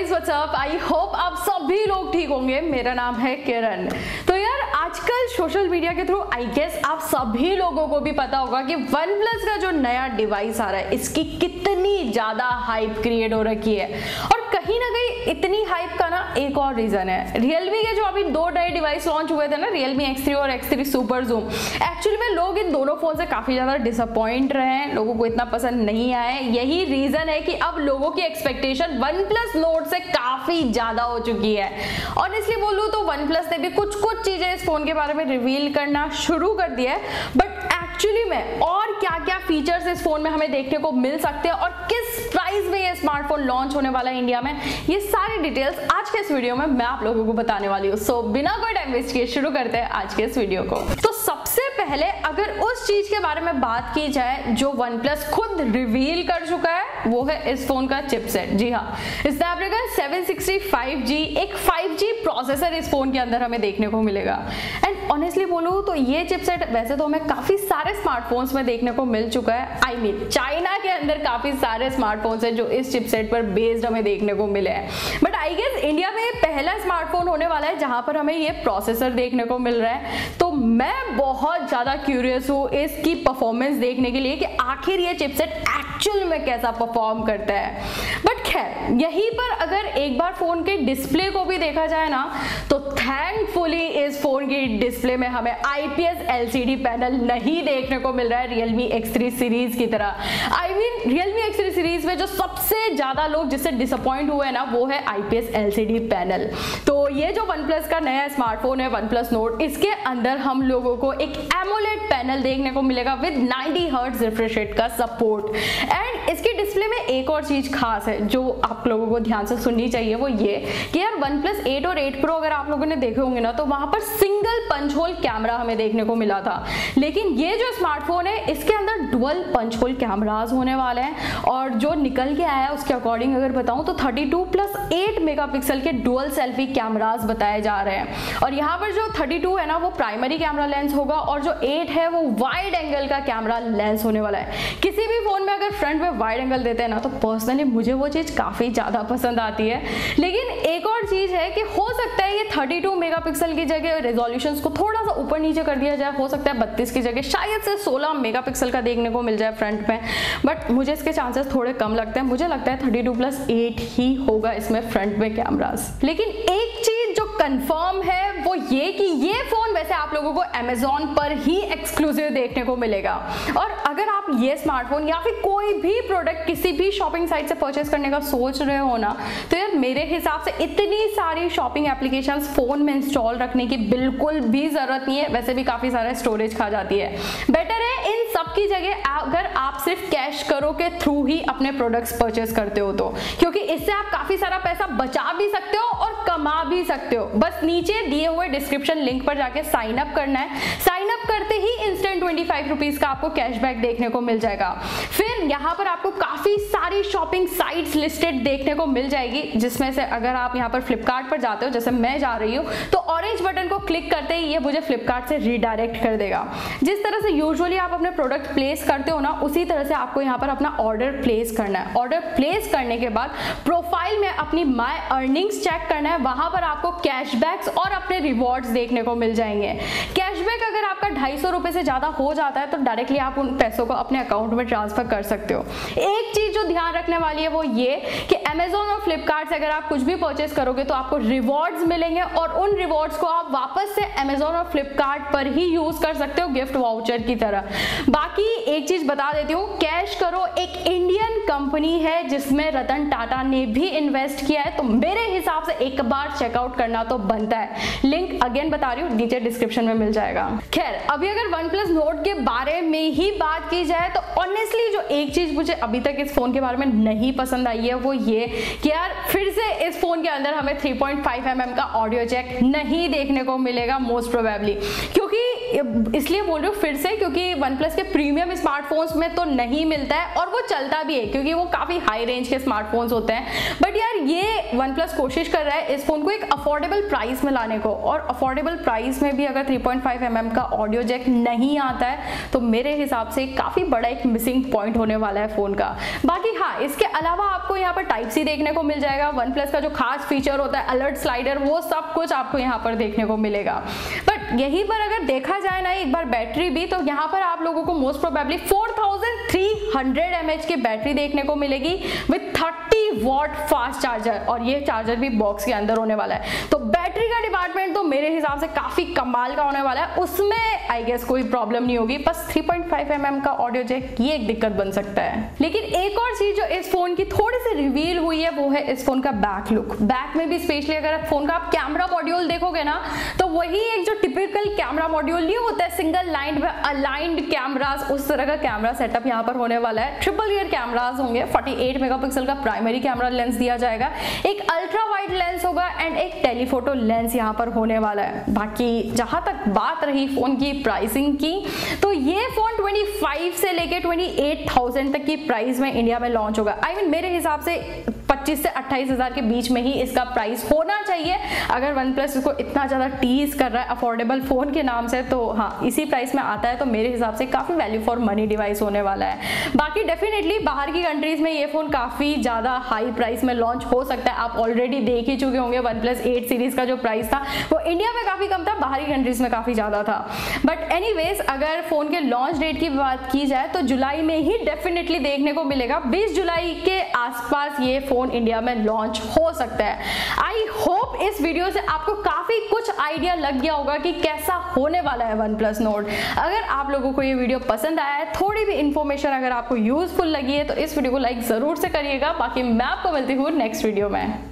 Guys what's up I hope आप सभी लोग ठीक होंगे। मेरा नाम है किरण। तो यार, आजकल सोशल मीडिया के थ्रू आई गेस आप सभी लोगों को भी पता होगा कि वन प्लस का जो नया डिवाइस आ रहा है, इसकी कितनी ज़्यादा हाइप क्रिएट हो रखी है। और कहीं ना कहीं इतनी हाइप का ना एक और रीजन है। रियलमी के जो अभी दो नए डिवाइस लॉन्च हुए थे ना रियलमी X3 और X3 सुपर जूम एक्चुअली में लोग इन दोनों फ़ोन से काफ़ी ज़्यादा डिसअपॉइंट रहे हैं, लोगों को इतना पसंद नहीं आया यही रीजन है कि अब लोगों की एक्सपेक्टेशन वन प्लस नोट से काफ़ी ज़्यादा हो चुकी है। इसलिए बोलूँ तो वन प्लस ने भी कुछ कुछ चीज़ें इस फ़ोन के बारे में रिवील करना शुरू कर दिया है बट एक्चुअली में और क्या क्या फीचर्स इस फ़ोन में हमें देखने को मिल सकते हैं और किस प्राइस में ये स्मार्टफ़ोन लॉन्च होने वाला है इंडिया में ये सारी डिटेल्स आज के इस वीडियो में मैं आप लोगों को बताने वाली हूँ। सो so, बिना कोई टाइम वेस्ट किए शुरू करते हैं आज के इस वीडियो को। तो सबसे पहले अगर उस चीज़ के बारे में बात की जाए जो वन प्लस खुद रिवील कर चुका है वो है इस फ़ोन का चिपसेट जी हाँ स्नैपड्रैगन 765G एक 5G प्रोसेसर इस फ़ोन के अंदर हमें देखने को मिलेगा। ऑनेस्टली बोलूँ तो ये चिपसेट वैसे तो हमें काफ़ी सारे स्मार्टफोन्स में देखने को मिल चुका है। आई मीन चाइना के अंदर काफ़ी सारे स्मार्टफोन्स हैं जो इस चिपसेट पर बेस्ड हमें देखने को मिले हैं। बट आई गेस इंडिया में पहला स्मार्टफ़ोन होने वाला है जहाँ पर हमें ये प्रोसेसर देखने को मिल रहा है। तो मैं बहुत ज़्यादा क्यूरियस हूँ इसकी परफॉर्मेंस देखने के लिए कि आखिर ये चिपसेट एक्चुअल में कैसा परफॉर्म करता है। बट खैर, यहीं पर अगर एक बार फ़ोन के डिस्प्ले को भी देखा जाए ना तो थैंकफुली इस फ़ोन की डिस्प्ले में हमें IPS LCD पैनल नहीं देखने को मिल रहा है Realme X3 सीरीज़ की तरह। I mean Realme X3 series में जो सबसे ज़्यादा लोग जिससे डिसअपॉइंट हुए हैं ना, वो है IPS LCD पैनल। तो ये जो OnePlus का नया स्मार्टफ़ोन है OnePlus Note इसके अंदर हम लोगों को एक एमोलेट पैनल देखने को मिलेगा विद 90 हर्ट्ज रिफ्रेश रेट का सपोर्ट। एंड इसकी डिस्प्ले में एक और चीज़ खास है, जो आप लोगों को ध्यान से सुननी चाहिए, वो ये कि यार वन प्लस एट और एट प्रो अगर आप लोगों ने देखे होंगे ना तो वहाँ पर सिंगल पंच होल कैमरा हमें देखने को मिला था। लेकिन ये जो स्मार्टफ़ोन है, इसके अंदर डुअल पंच होल कैमराज होने वाले हैं, और जो निकल के आया उसके अकॉर्डिंग अगर बताऊँ तो 32 प्लस 8 मेगापिक्सल के डुअल सेल्फी कैमराज बताए जा रहे हैं। और यहाँ पर जो 32 है ना, वो प्राइमरी कैमरा लेंस होगा और जो 8 है, वो वाइड एंगल का कैमरा लेंस होने वाला है। किसी भी फ़ोन में अगर फ्रंट में वाइड एंगल देते हैं ना तो पर्सनली मुझे वो चीज़ काफ़ी ज़्यादा पसंद आती है। लेकिन एक और चीज़ है कि हो सकता है ये 32 मेगापिक्सल की जगह रेजोल्यूशन को थोड़ा सा ऊपर नीचे कर दिया जाए, हो सकता है बत्तीस की जगह, शायद से 16 मेगापिक्सल का देखने को मिल जाए फ्रंट में। बट मुझे इसके चांसेस थोड़े कम लगते हैं। मुझे लगता है थर्टी प्लस एट ही होगा इसमें फ्रंट में कैमराज लेकिन एक चीज़ जो कन्फर्म है, वो ये कि ये फ़ोन वैसे आप लोगों को अमेजोन पर ही एक्सक्लूसिव देखने को मिलेगा। और अगर आप ये स्मार्टफ़ोन या फिर कोई भी प्रोडक्ट किसी भी शॉपिंग साइट से परचेस करने का सोच रहे हो ना तो यार मेरे हिसाब से इतनी सारी शॉपिंग एप्लीकेशन फ़ोन में इंस्टॉल रखने की बिल्कुल भी ज़रूरत नहीं है। वैसे भी काफ़ी सारा स्टोरेज खा जाती है। बेटर है इन सब की जगह अगर आप सिर्फ़ कैश करो के थ्रू ही अपने प्रोडक्ट्स परचेस करते हो तो। क्योंकि इससे आप काफ़ी सारा पैसा बचा भी सकते हो और कमा भी सकते हो। बस नीचे दिए हुए डिस्क्रिप्शन लिंक पर जाके साइन अप करना है। साइन अप करते ही इंस्टेंट ट्वेंटी फाइव रुपीज़ का आपको कैशबैक देखने को मिल जाएगा। फिर यहाँ पर आपको काफ़ी सारी शॉपिंग साइट्स लिस्टेड देखने को मिल जाएगी, जिसमें से अगर आप यहाँ पर फ्लिपकार्ट पर जाते हो, जैसे मैं जा रही हूँ तो ऑरेंज बटन को क्लिक करते ही ये मुझे फ्लिपकार्ट से रिडायरेक्ट कर देगा। जिस तरह से यूजुअली आप अपने प्रोडक्ट प्लेस करते हो ना, उसी तरह से आपको यहाँ पर अपना ऑर्डर प्लेस करना है। ऑर्डर प्लेस करने के बाद प्रोफ़ाइल में अपनी माय अर्निंग्स चेक करना है। वहाँ पर आपको कैशबैक्स और अपने रिवॉर्ड्स देखने को मिल जाएँगे। कैशबैक अगर आपका ढाई सौ रुपए से ज़्यादा हो जाता है तो डायरेक्टली आप उन पैसों को अपने अकाउंट में ट्रांसफ़र कर सकते हो। एक चीज़ जो ध्यान रखने वाली है वो ये कि अमेजोन और फ्लिपकार्ट से अगर आप कुछ भी परचेस करोगे तो आपको रिवॉर्ड्स मिलेंगे और उन रिवॉर्ड्स को आप वापस से अमेजोन और फ्लिपकार्ट पर ही यूज़ कर सकते हो गिफ्ट वाउचर की तरह। बाकी एक चीज़ बता देती हूँ कैश करो, एक इंडियन कंपनी है जिसमें रतन टाटा ने भी इन्वेस्ट किया है तो मेरे हिसाब से एक बार चेकआउट करना तो बनता है। लिंक अगेन बता रही हूँ, नीचे डिस्क्रिप्शन में मिल जाएगा। खैर, अभी अगर वन प्लस नोट के बारे में ही बात की जाए तो ऑनेस्टली जो एक चीज़ मुझे अभी तक इस फ़ोन के बारे में नहीं पसंद आई है, वो ये कि यार, फिर से इस फ़ोन के अंदर हमें 3.5 पॉइंट mm का ऑडियो जैक नहीं देखने को मिलेगा मोस्ट प्रोबेबली क्योंकि, इसलिए बोल रही हूँ फिर से, क्योंकि वन प्लस के प्रीमियम स्मार्टफोन्स में तो नहीं मिलता है, और वो चलता भी है, क्योंकि वो काफ़ी हाई रेंज के स्मार्टफोन्स होते हैं। बट यार, ये वन प्लस कोशिश कर रहा है इस फ़ोन को एक अफोर्डेबल प्राइस में लाने को, और अफोर्डेबल प्राइस में भी अगर 3.5 पॉइंट mm का ऑडियो जैक नहीं आता है तो मेरे हिसाब से काफ़ी बड़ा एक मिसिंग पॉइंट होने वाला है फ़ोन का। बाकी हाँ इसके अलावा आपको यहाँ पर टाइप सी देखने को मिल जाएगा वन प्लस का जो खास फीचर होता है अलर्ट स्लाइडर वो सब कुछ आपको यहाँ पर देखने को मिलेगा। बट यहीं पर अगर देखा जाए ना, एक बार बैटरी भी तो यहाँ पर आप लोगों को मोस्ट प्रोबेबली 4300 mAh की बैटरी देखने को मिलेगी विथ 30 वॉट फास्ट चार्जर, और ये चार्जर भी बॉक्स के अंदर होने वाला है। तो बैटरी का डिपार्टमेंट तो मेरे हिसाब से काफ़ी कमाल का होने वाला है। उसमें आई गेस कोई प्रॉब्लम नहीं होगी। बस 3.5 पॉइंट mm का ऑडियो जैक ये एक दिक्कत बन सकता है। लेकिन एक और चीज़ जो इस फ़ोन की थोड़ी सी रिवील हुई है, वो है इस फ़ोन का बैक लुक बैक में भी स्पेशली अगर फ़ोन का आप कैमरा मॉड्यूल देखोगे ना तो वही एक जो टिपिकल कैमरा मॉड्यूल नहीं होता है सिंगल लाइन अलाइंड कैमराज उस तरह का कैमरा सेटअप यहाँ पर होने वाला है। ट्रिपल ईयर कैमराज होंगे 48 मेगापिक्सल का प्राइमरी कैमरा लेंस दिया जाएगा। एक अल्ट्रा वाइड लेंस होगा एंड एक टेलीफोटो लेंस यहाँ पर होने वाला है। बाकी जहाँ तक बात रही फ़ोन की प्राइसिंग की तो ये फ़ोन 25 से लेके 28,000 तक की प्राइस में इंडिया में लॉन्च होगा। आई I मीन mean, मेरे हिसाब से 25 से अट्ठाईस हज़ार के बीच में ही इसका प्राइस होना चाहिए। अगर वन प्लस इसको इतना ज़्यादा टीज कर रहा है अफोर्डेबल फ़ोन के नाम से तो हाँ इसी प्राइस में आता है तो मेरे हिसाब से काफ़ी वैल्यू फॉर मनी डिवाइस होने वाला है। बाकी डेफिनेटली बाहर की कंट्रीज़ में ये फ़ोन काफ़ी ज़्यादा हाई प्राइस में लॉन्च हो सकता है। आप ऑलरेडी देख ही चुके होंगे वन प्लस एट सीरीज़ का जो प्राइस था, वो इंडिया में काफ़ी कम था, बाहरी कंट्रीज़ में काफ़ी ज़्यादा था। बट एनी अगर फ़ोन के लॉन्च डेट की बात की जाए तो जुलाई में ही डेफिनेटली देखने को मिलेगा। बीस जुलाई के आसपास ये फ़ोन इंडिया में लॉन्च हो सकता है। आई होप इस वीडियो से आपको काफ़ी कुछ आइडिया लग गया होगा कि कैसा होने वाला है वन प्लस नोट अगर आप लोगों को ये वीडियो पसंद आया है, थोड़ी भी इंफॉर्मेशन अगर आपको यूजफुल लगी है तो इस वीडियो को लाइक ज़रूर से करिएगा। बाकी मैं आपको मिलती हूँ नेक्स्ट वीडियो में।